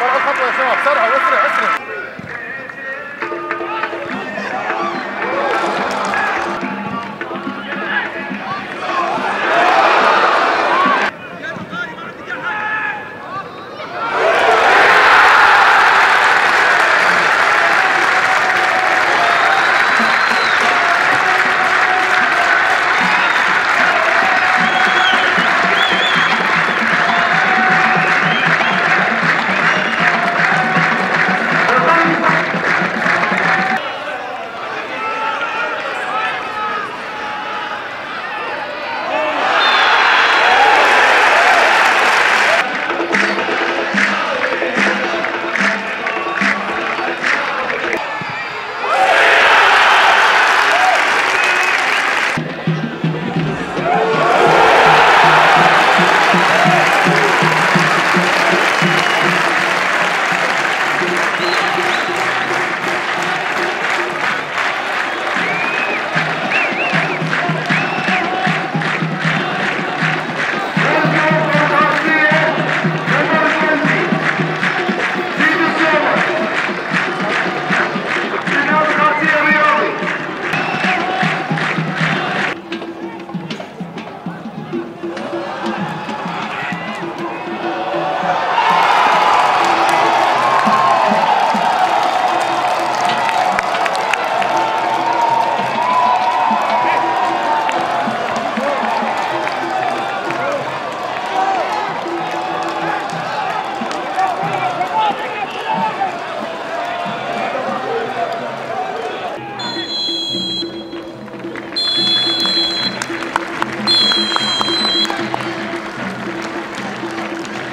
بسرعة الخطوة يا شباب بسرعة واسرع. اسرع